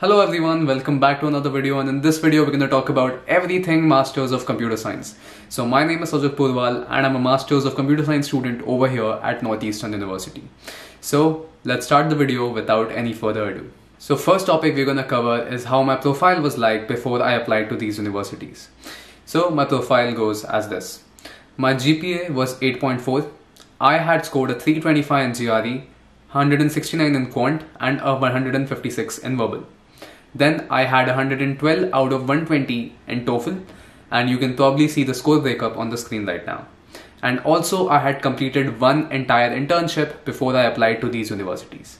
Hello everyone, welcome back to another video and in this video we're going to talk about everything Masters of Computer Science. So my name is Sajag Porwal and I'm a Masters of Computer Science student over here at Northeastern University. So let's start the video without any further ado. So first topic we're going to cover is how my profile was like before I applied to these universities. So my profile goes as this. My GPA was 8.4. I had scored a 325 in GRE, 169 in quant and a 156 in verbal. Then I had 112 out of 120 in TOEFL and you can probably see the score breakup on the screen right now. And also I had completed one entire internship before I applied to these universities.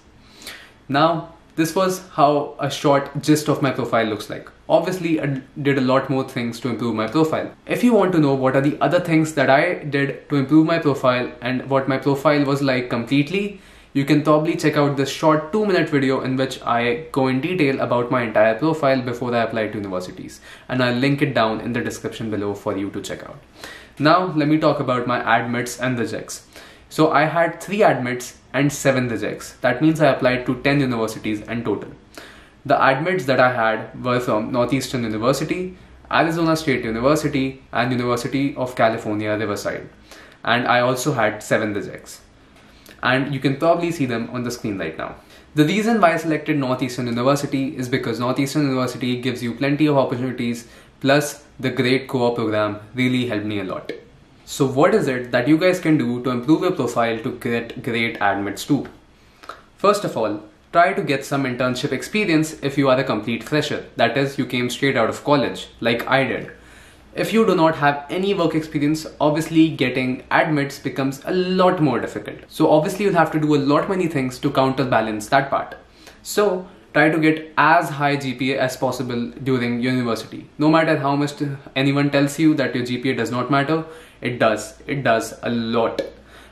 Now, this was how a short gist of my profile looks like. Obviously, I did a lot more things to improve my profile. If you want to know what are the other things that I did to improve my profile and what my profile was like completely, you can probably check out this short 2 minute video in which I go in detail about my entire profile before I applied to universities and I'll link it down in the description below for you to check out. Now let me talk about my admits and rejects. So I had 3 admits and 7 rejects. That means I applied to 10 universities in total. The admits that I had were from Northeastern University, Arizona State University and University of California Riverside. And I also had 7 rejects and you can probably see them on the screen right now. The reason why I selected Northeastern University is because Northeastern University gives you plenty of opportunities plus the great co-op program really helped me a lot. So what is it that you guys can do to improve your profile to get great admits too? First of all, try to get some internship experience if you are a complete fresher. That is, you came straight out of college, like I did. If you do not have any work experience, obviously getting admits becomes a lot more difficult. So obviously you'll have to do a lot many things to counterbalance that part. So try to get as high GPA as possible during university. No matter how much anyone tells you that your GPA does not matter, it does. It does a lot.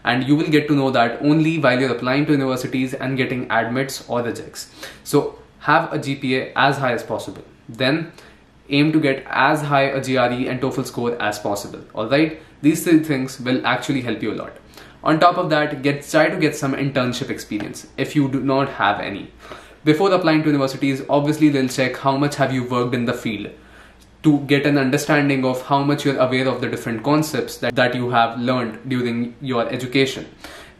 And you will get to know that only while you're applying to universities and getting admits or rejects. So have a GPA as high as possible. Then aim to get as high a GRE and TOEFL score as possible. Alright, these three things will actually help you a lot. On top of that, get try to get some internship experience if you do not have any. Before applying to universities, obviously they'll check how much have you worked in the field to get an understanding of how much you're aware of the different concepts that, that you have learned during your education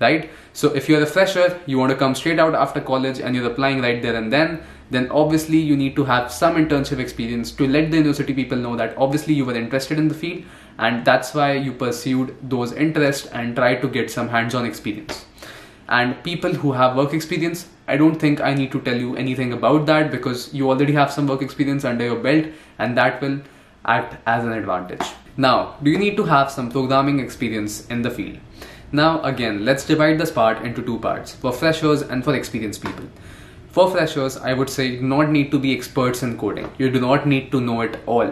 right so if you're a fresher you want to come straight out after college and you're applying right there and then then obviously you need to have some internship experience to let the university people know that obviously you were interested in the field and that's why you pursued those interests and tried to get some hands-on experience. And people who have work experience i don't think i need to tell you anything about that because you already have some work experience under your belt and that will act as an advantage. Now do you need to have some programming experience in the field? Now again let's divide this part into two parts for freshers and for experienced people for freshers, I would say you do not need to be experts in coding. You do not need to know it all.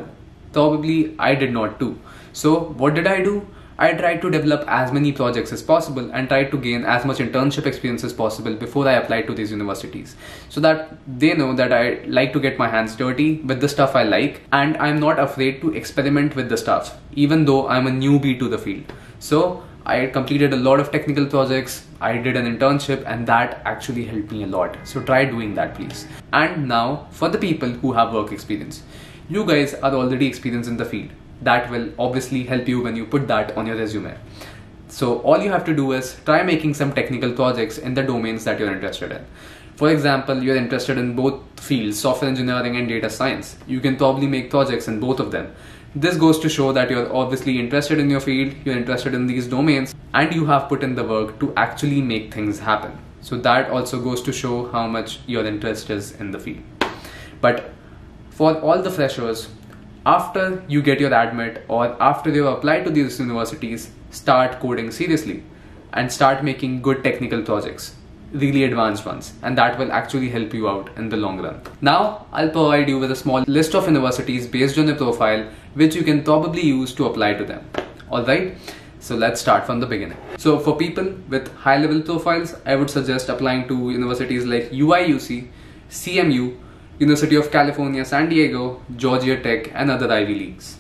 Probably I did not too. So what did I do? I tried to develop as many projects as possible and tried to gain as much internship experience as possible before I applied to these universities so that they know that I like to get my hands dirty with the stuff I like and I'm not afraid to experiment with the stuff even though I'm a newbie to the field. So I completed a lot of technical projects. I did an internship and that actually helped me a lot. So try doing that please. And now for the people who have work experience. You guys are already experienced in the field. That will obviously help you when you put that on your resume. So all you have to do is try making some technical projects in the domains that you're interested in. For example, you're interested in both fields, software engineering and data science. You can probably make projects in both of them. This goes to show that you're obviously interested in your field, you're interested in these domains, and you have put in the work to actually make things happen. So that also goes to show how much your interest is in the field. But for all the freshers, after you get your admit or after you apply to these universities, start coding seriously and start making good technical projects really advanced ones and that will actually help you out in the long run. Now I'll provide you with a small list of universities based on your profile which you can probably use to apply to them. Alright, so let's start from the beginning. So for people with high level profiles, I would suggest applying to universities like UIUC, CMU, University of California, San Diego, Georgia Tech and other Ivy Leagues.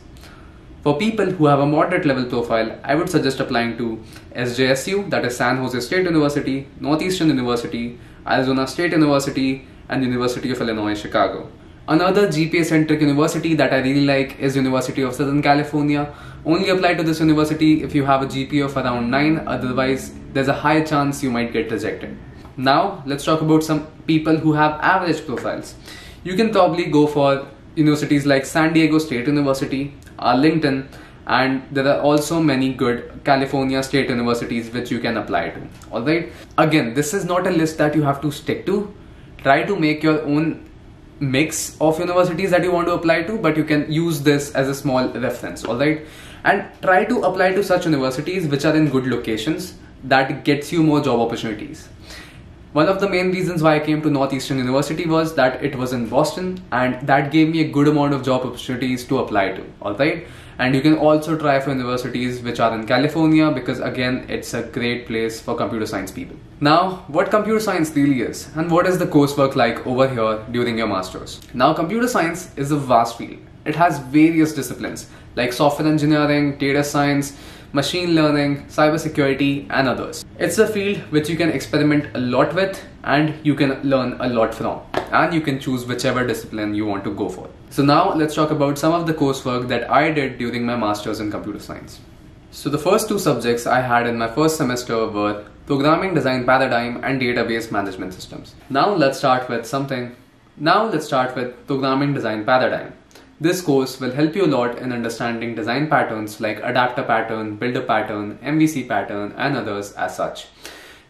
For people who have a moderate level profile, I would suggest applying to SJSU, that is San Jose State University, Northeastern University, Arizona State University, and University of Illinois Chicago. Another GPA centric university that I really like is University of Southern California. Only apply to this university if you have a GPA of around 9, otherwise there's a high chance you might get rejected. Now, let's talk about some people who have average profiles. You can probably go for universities like San Diego State University, Uh, Arlington, and there are also many good California state universities which you can apply to. Alright, again, this is not a list that you have to stick to. Try to make your own mix of universities that you want to apply to, but you can use this as a small reference. Alright, and try to apply to such universities which are in good locations that gets you more job opportunities. One of the main reasons why I came to Northeastern University was that it was in Boston and that gave me a good amount of job opportunities to apply to. Alright, and you can also try for universities which are in California because again it's a great place for computer science people. Now, what computer science really is and what is the coursework like over here during your masters? Now, computer science is a vast field. It has various disciplines like software engineering, data science, machine learning, cybersecurity, and others. It's a field which you can experiment a lot with and you can learn a lot from. And you can choose whichever discipline you want to go for. So, now let's talk about some of the coursework that I did during my master's in computer science. So, the first two subjects I had in my first semester were programming design paradigm and database management systems. Now, let's start with something. Now, let's start with programming design paradigm. This course will help you a lot in understanding design patterns like adapter pattern, builder pattern, MVC pattern, and others as such.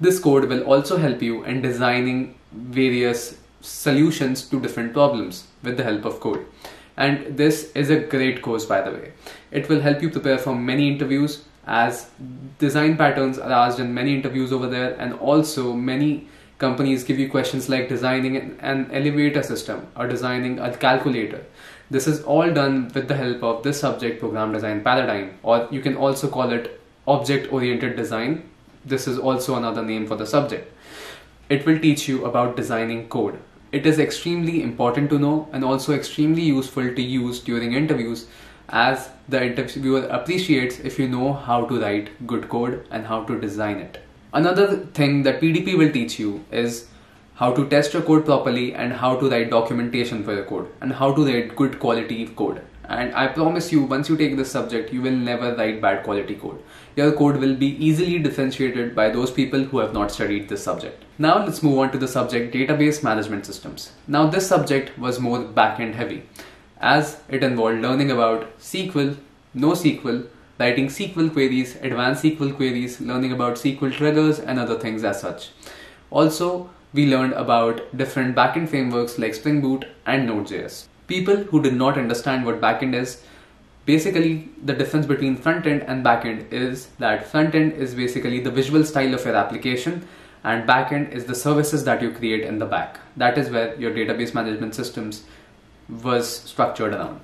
This code will also help you in designing various solutions to different problems with the help of code. And this is a great course, by the way. It will help you prepare for many interviews as design patterns are asked in many interviews over there, and also many companies give you questions like designing an elevator system or designing a calculator. This is all done with the help of this subject program design paradigm, or you can also call it object oriented design. This is also another name for the subject. It will teach you about designing code. It is extremely important to know and also extremely useful to use during interviews as the interviewer appreciates if you know how to write good code and how to design it. Another thing that PDP will teach you is how to test your code properly and how to write documentation for your code and how to write good quality code. And I promise you, once you take this subject, you will never write bad quality code. Your code will be easily differentiated by those people who have not studied this subject. Now let's move on to the subject database management systems. Now this subject was more backend heavy as it involved learning about SQL, NoSQL, writing SQL queries, advanced SQL queries, learning about SQL triggers and other things as such. Also, we learned about different backend frameworks like Spring Boot and Node.js. People who did not understand what backend is, basically the difference between frontend and backend is that frontend is basically the visual style of your application and backend is the services that you create in the back. That is where your database management systems was structured around.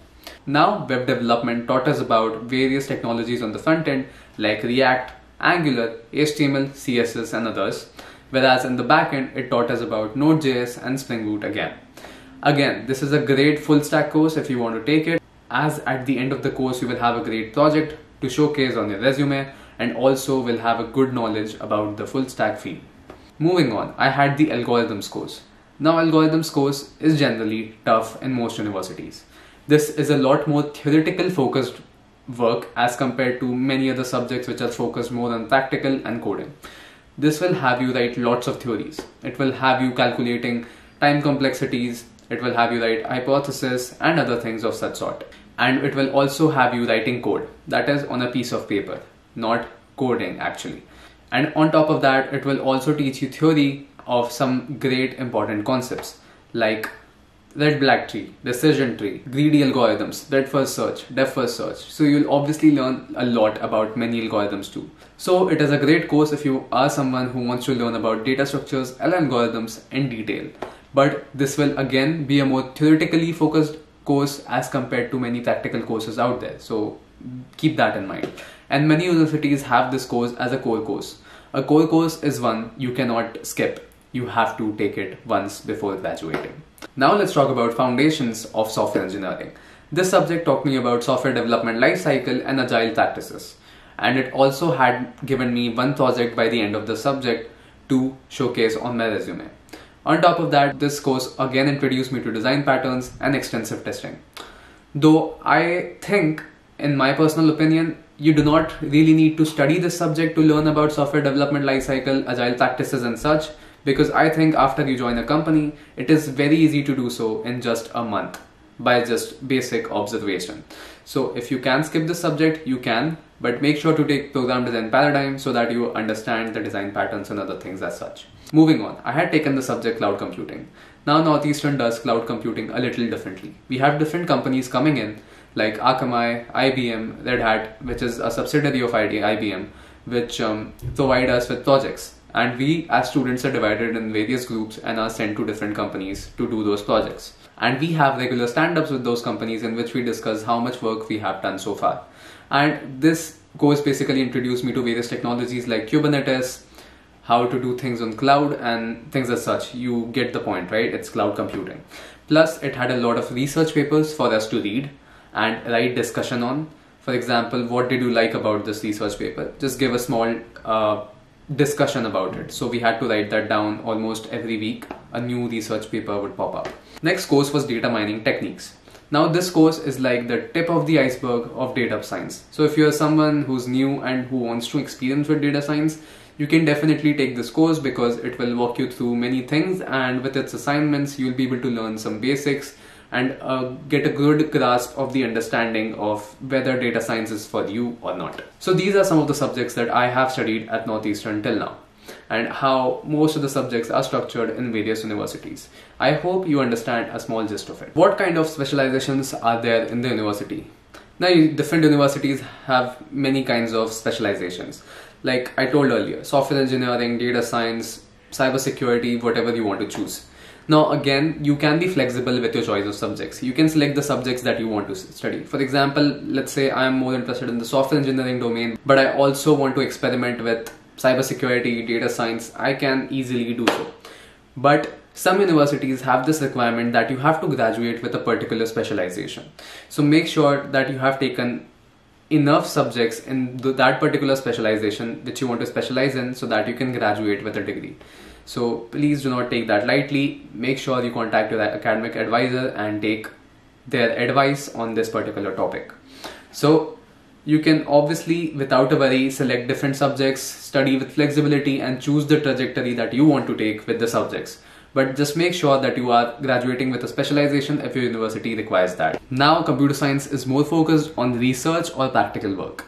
Now, web development taught us about various technologies on the front end like React, Angular, HTML, CSS, and others whereas in the backend it taught us about Node.js and Spring Boot again. Again, this is a great full stack course if you want to take it, as at the end of the course you will have a great project to showcase on your resume and also will have a good knowledge about the full stack field. Moving on, I had the algorithms course. Now, algorithms course is generally tough in most universities. This is a lot more theoretical focused work as compared to many other subjects which are focused more on practical and coding. This will have you write lots of theories. It will have you calculating time complexities. It will have you write hypothesis and other things of such sort. And it will also have you writing code that is on a piece of paper, not coding actually. And on top of that, it will also teach you theory of some great important concepts like red black tree, decision tree, greedy algorithms, breadth first search, depth first search. So you'll obviously learn a lot about many algorithms too. So it is a great course if you are someone who wants to learn about data structures and algorithms in detail. But this will again be a more theoretically focused course as compared to many practical courses out there. So keep that in mind. And many universities have this course as a core course. A core course is one you cannot skip. You have to take it once before graduating. Now let's talk about foundations of software engineering. This subject taught me about software development lifecycle and agile practices. And it also had given me one project by the end of the subject to showcase on my resume. On top of that, this course again introduced me to design patterns and extensive testing. Though I think, in my personal opinion, you do not really need to study this subject to learn about software development lifecycle, agile practices, and such, because I think after you join a company, it is very easy to do so in just a month by just basic observation. So if you can skip this subject, you can, but make sure to take program design paradigm so that you understand the design patterns and other things as such. Moving on, I had taken the subject cloud computing. Now Northeastern does cloud computing a little differently. We have different companies coming in like Akamai, IBM, Red Hat, which is a subsidiary of IBM, which um, provide us with projects. And we as students are divided in various groups and are sent to different companies to do those projects. And we have regular stand-ups with those companies in which we discuss how much work we have done so far. And this course basically introduced me to various technologies like Kubernetes, how to do things on cloud and things as such. You get the point, right? It's cloud computing. Plus, it had a lot of research papers for us to read and write discussion on. For example, what did you like about this research paper? Just give a small uh, discussion about it. So we had to write that down almost every week. A new research paper would pop up. Next course was data mining techniques. Now this course is like the tip of the iceberg of data science. So if you're someone who's new and who wants to experience with data science, you can definitely take this course because it will walk you through many things and with its assignments you'll be able to learn some basics and uh, get a good grasp of the understanding of whether data science is for you or not. So these are some of the subjects that I have studied at Northeastern till now and how most of the subjects are structured in various universities. I hope you understand a small gist of it. What kind of specializations are there in the university? Now, different universities have many kinds of specializations. Like I told earlier, software engineering, data science, cybersecurity, whatever you want to choose. Now again, you can be flexible with your choice of subjects. You can select the subjects that you want to study. For example, let's say I am more interested in the software engineering domain, but I also want to experiment with cybersecurity, data science. I can easily do so. But some universities have this requirement that you have to graduate with a particular specialization. So make sure that you have taken enough subjects in that particular specialization which you want to specialize in so that you can graduate with a degree. So please do not take that lightly. Make sure you contact your academic advisor and take their advice on this particular topic. So you can obviously, without a worry, select different subjects, study with flexibility, and choose the trajectory that you want to take with the subjects. But just make sure that you are graduating with a specialization if your university requires that. Now, computer science is more focused on research or practical work.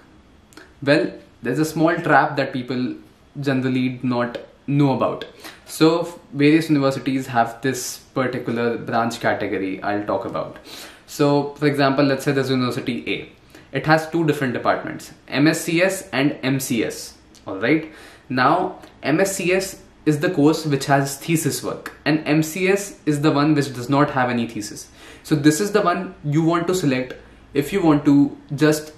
Well, there's a small trap that people generally not know about. So various universities have this particular branch category I'll talk about. So for example, let's say there's University A. It has two different departments, MSCS and MCS. Alright. Now MSCS is the course which has thesis work and MCS is the one which does not have any thesis. So this is the one you want to select if you want to just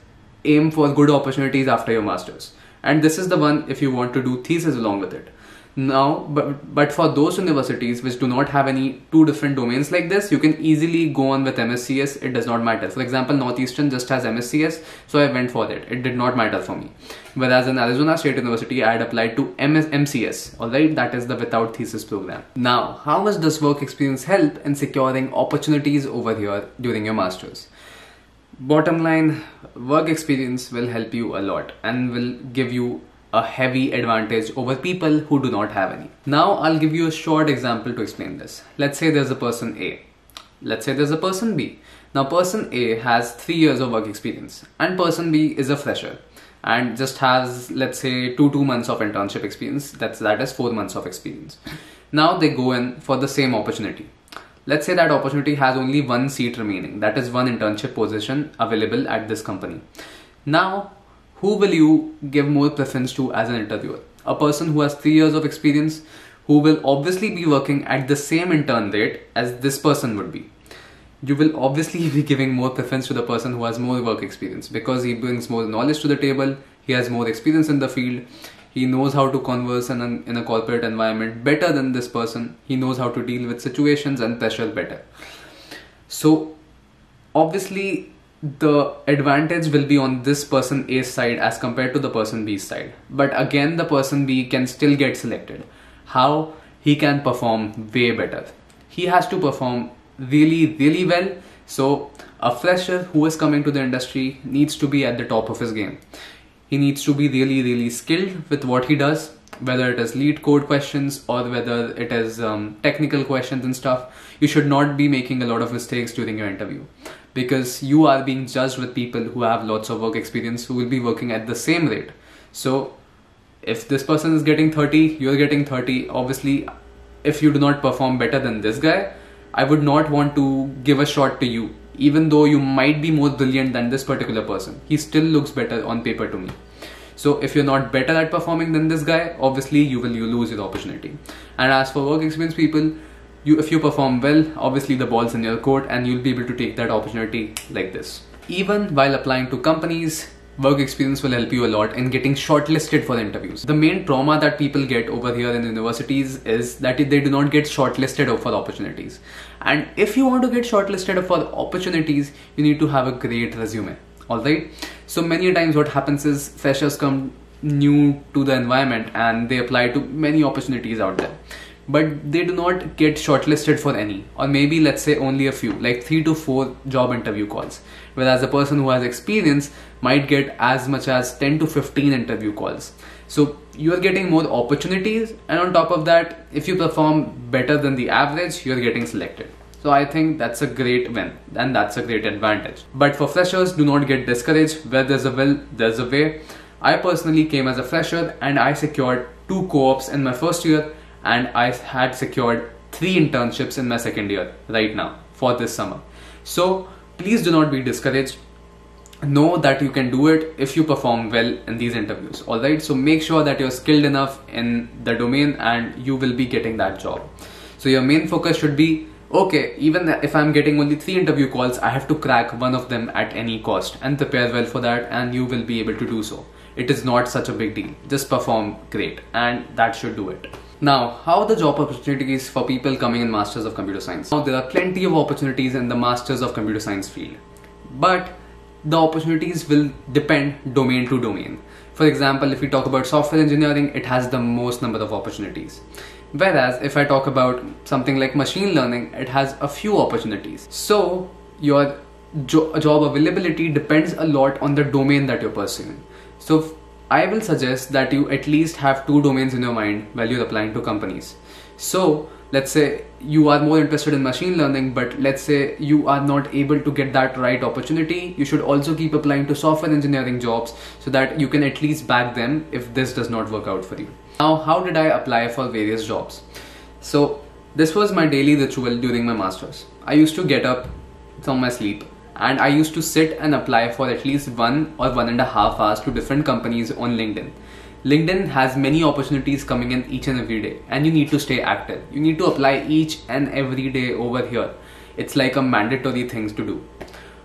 aim for good opportunities after your masters. And this is the one if you want to do thesis along with it now but but for those universities which do not have any two different domains like this you can easily go on with mscs it does not matter. For example northeastern just has mscs so i went for it. It did not matter for me. Whereas in arizona state university i had applied to MS- mcs all right that is the without thesis program. Now how much does work experience help in securing opportunities over here during your masters? Bottom line work experience will help you a lot and will give you a heavy advantage over people who do not have any. Now I'll give you a short example to explain this. Let's say there's a person A. Let's say there's a person B. Now person A has 3 years of work experience and person B is a fresher and just has let's say 2 2 months of internship experience that's that is 4 months of experience. Now they go in for the same opportunity. Let's say that opportunity has only one seat remaining that is one internship position available at this company. Now who will you give more preference to as an interviewer? A person who has three years of experience, who will obviously be working at the same intern rate as this person would be. You will obviously be giving more preference to the person who has more work experience because he brings more knowledge to the table, he has more experience in the field, he knows how to converse in, an, in a corporate environment better than this person, he knows how to deal with situations and pressure better. So, obviously, the advantage will be on this person A's side as compared to the person B's side. But again, the person B can still get selected. How? he can perform way better. He has to perform really, really well. So, a fresher who is coming to the industry needs to be at the top of his game. He needs to be really, really skilled with what he does, whether it is LeetCode questions or whether it is um, technical questions and stuff. You should not be making a lot of mistakes during your interview because you are being judged with people who have lots of work experience who will be working at the same rate. So, if this person is getting 30 you're getting 30 obviously if you do not perform better than this guy i would not want to give a shot to you even though you might be more brilliant than this particular person. He still looks better on paper to me. So if you're not better at performing than this guy obviously you will you lose your opportunity. And as for work experience people you if you perform well obviously the ball's in your court and you'll be able to take that opportunity like this even while applying to companies work experience will help you a lot in getting shortlisted for interviews. The main trauma that people get over here in universities is that they do not get shortlisted for opportunities. And if you want to get shortlisted for opportunities, you need to have a great resume. Alright? So many times what happens is freshers come new to the environment and they apply to many opportunities out there but they do not get shortlisted for any. Or maybe let's say only a few. Like 3 to 4 job interview calls. Whereas a person who has experience might get as much as 10 to 15 interview calls. So you are getting more opportunities. And on top of that if you perform better than the average you're getting selected. So I think that's a great win. And that's a great advantage. But for freshers, do not get discouraged. Where there's a will, there's a way. I personally came as a fresher and I secured two co-ops in my first year and I had secured three internships in my second year right now for this summer. So please do not be discouraged. Know that you can do it if you perform well in these interviews. Alright, so make sure that you're skilled enough in the domain and you will be getting that job. So your main focus should be okay, even if I'm getting only three interview calls, I have to crack one of them at any cost and prepare well for that, and you will be able to do so. It is not such a big deal. Just perform great, and that should do it. Now, how the job opportunities for people coming in Masters of Computer Science? Now, there are plenty of opportunities in the Masters of Computer Science field, but the opportunities will depend domain to domain. For example, if we talk about software engineering, it has the most number of opportunities. Whereas if I talk about something like machine learning, it has a few opportunities. So your jo- job availability depends a lot on the domain that you're pursuing. So I will suggest that you at least have two domains in your mind while you're applying to companies. So let's say you are more interested in machine learning, but let's say you are not able to get that right opportunity, you should also keep applying to software engineering jobs so that you can at least back them if this does not work out for you. Now, how did I apply for various jobs? So this was my daily ritual during my masters. I used to get up from my sleep and I used to sit and apply for at least one or one and a half hours to different companies on LinkedIn. LinkedIn has many opportunities coming in each and every day, and you need to stay active. You need to apply each and every day over here. It's like a mandatory thing to do.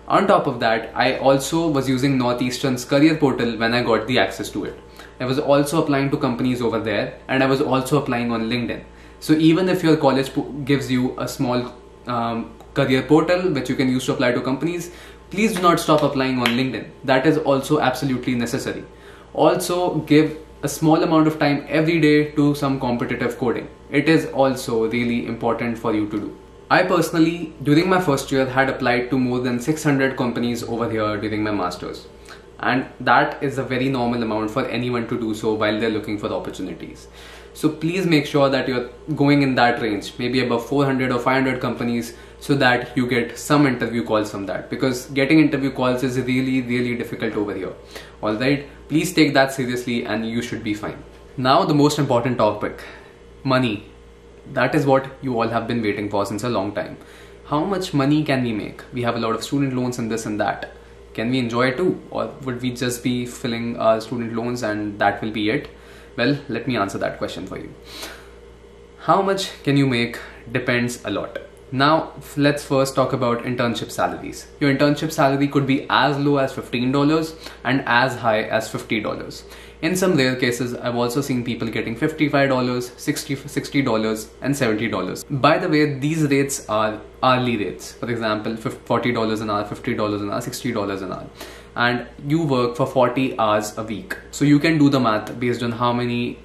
On top of that, I also was using Northeastern's career portal when I got the access to it. I was also applying to companies over there, and I was also applying on LinkedIn. So even if your college gives you a small um, career portal which you can use to apply to companies. Please do not stop applying on linkedin. That is also absolutely necessary. Also give a small amount of time every day to some competitive coding. It is also really important for you to do. I personally during my first year had applied to more than 600 companies over here during my masters. And that is a very normal amount for anyone to do so while they're looking for the opportunities. So please make sure that you're going in that range maybe above 400 or 500 companies so that you get some interview calls from that. Because getting interview calls is really really difficult over here. All right please take that seriously and you should be fine. Now the most important topic. Money. That is what you all have been waiting for since a long time. How much money can we make? We have a lot of student loans and this and that. Can we enjoy it too? Or would we just be filling our student loans and that will be it? Well let me answer that question for you. How much can you make? Depends a lot now, let's first talk about internship salaries. Your internship salary could be as low as $15 and as high as $50. In some rare cases, I've also seen people getting $55, $60, $60 and $70. By the way, these rates are hourly rates. For example, $40 an hour, $50 an hour, $60 an hour. And you work for 40 hours a week. So you can do the math based on how many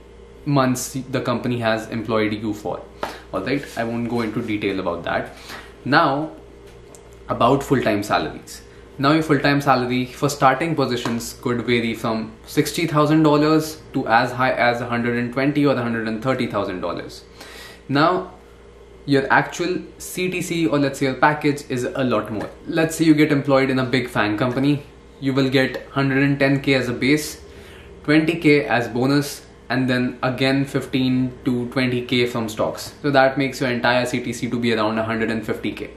months the company has employed you for. Alright, I won't go into detail about that. Now, about full time salaries. Now, your full time salary for starting positions could vary from $60,000 to as high as 120 or $130,000. Now, your actual CTC or let's say your package is a lot more. Let's say you get employed in a big FAANG company, you will get 110k as a base, 20k as bonus, and then again 15 to 20k from stocks. So that makes your entire CTC to be around 150k.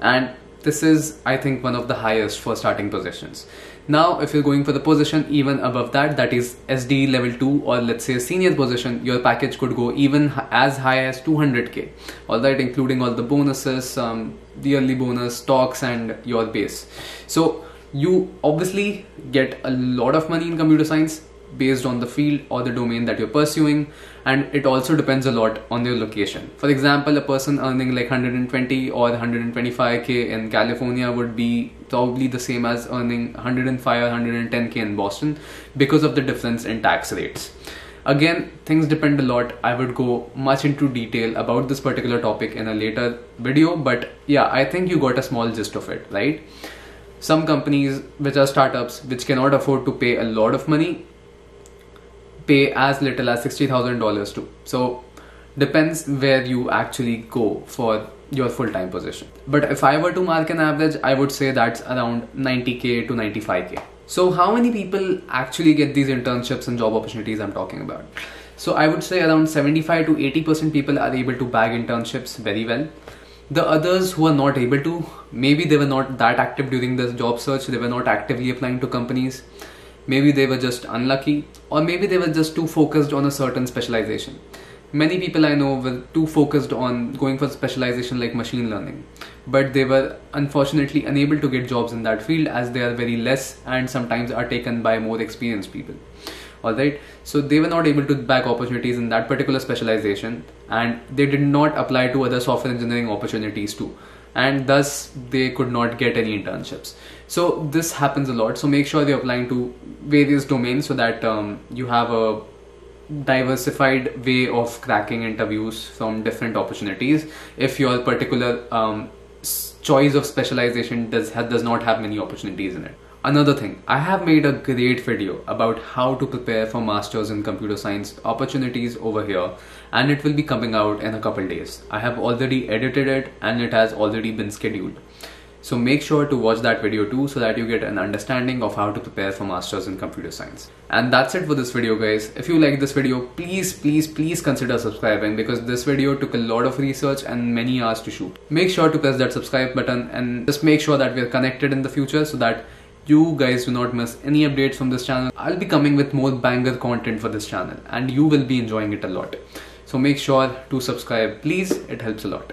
And this is, I think, one of the highest for starting positions. Now, if you're going for the position even above that, that is SD level 2 or let's say a senior position, your package could go even as high as 200k. All that including all the bonuses, um, yearly bonus, stocks, and your base. So, you obviously get a lot of money in computer science based on the field or the domain that you're pursuing. And it also depends a lot on your location. For example a person earning like 120 or 125k in california would be probably the same as earning 105 or 110k in boston because of the difference in tax rates. Again things depend a lot. I would go much into detail about this particular topic in a later video but yeah i think you got a small gist of it right? Some companies which are startups which cannot afford to pay a lot of money pay as little as $60,000 too. So depends where you actually go for your full-time position. But if I were to mark an average, I would say that's around 90k to 95k. So how many people actually get these internships and job opportunities I'm talking about? So I would say around 75 to 80% people are able to bag internships very well. The others who are not able to, maybe they were not that active during the job search, they were not actively applying to companies Maybe they were just unlucky, or maybe they were just too focused on a certain specialization. Many people I know were too focused on going for specialization like machine learning, but they were unfortunately unable to get jobs in that field as they are very less and sometimes are taken by more experienced people. Alright, so they were not able to back opportunities in that particular specialization and they did not apply to other software engineering opportunities too and thus they could not get any internships. So this happens a lot. So make sure you're applying to various domains so that um, you have a diversified way of cracking interviews from different opportunities. If your particular um, choice of specialization does does not have many opportunities in it. Another thing, I have made a great video about how to prepare for masters in computer science opportunities over here and it will be coming out in a couple days. I have already edited it and it has already been scheduled. So make sure to watch that video too so that you get an understanding of how to prepare for masters in computer science. And that's it for this video guys. If you like this video, please, please, please consider subscribing because this video took a lot of research and many hours to shoot. Make sure to press that subscribe button and just make sure that we're connected in the future so that you guys do not miss any updates from this channel. I'll be coming with more banger content for this channel and you will be enjoying it a lot. So make sure to subscribe please, it helps a lot.